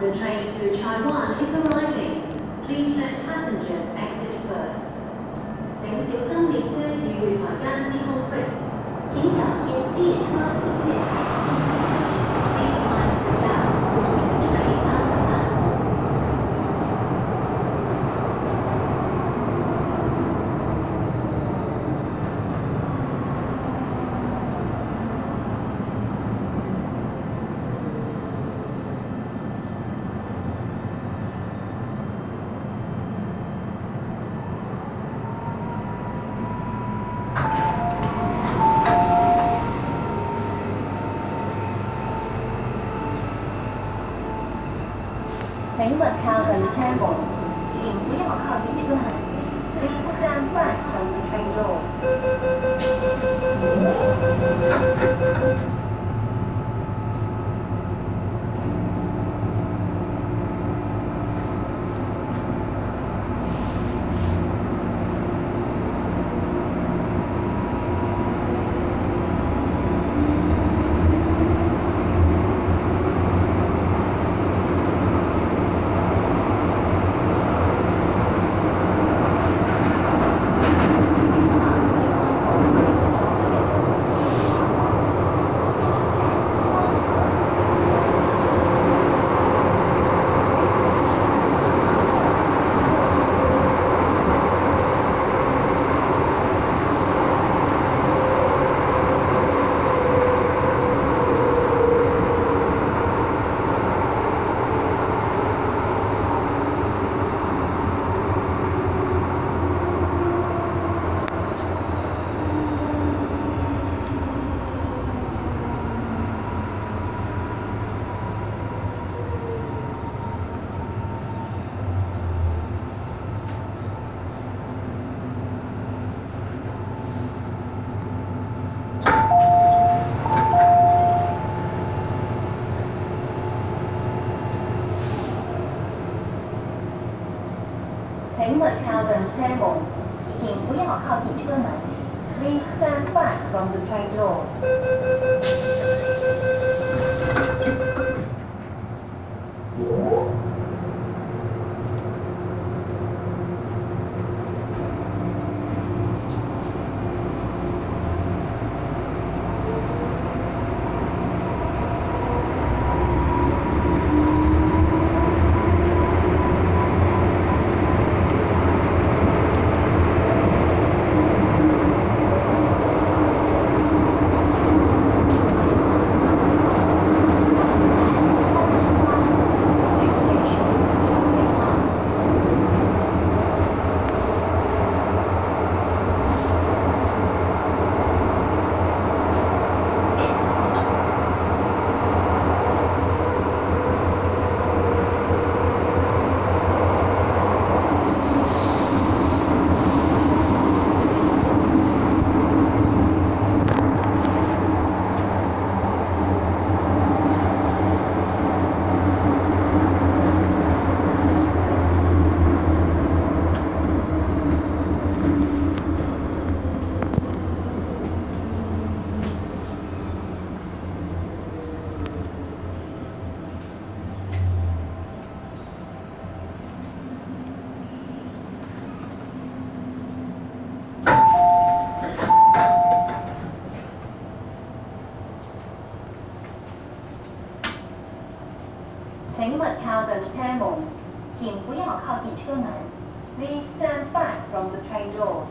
The train to Chai Wan is arriving. Please let passengers exit first. 请小心列车與月台間之空隙。请小心列车與月台之空隙。請勿靠近車門。请勿靠近车门。请不要靠近车门。 Please stand back from the train doors. 请勿靠近车门。请不要靠近车门。 Please stand back from the train doors.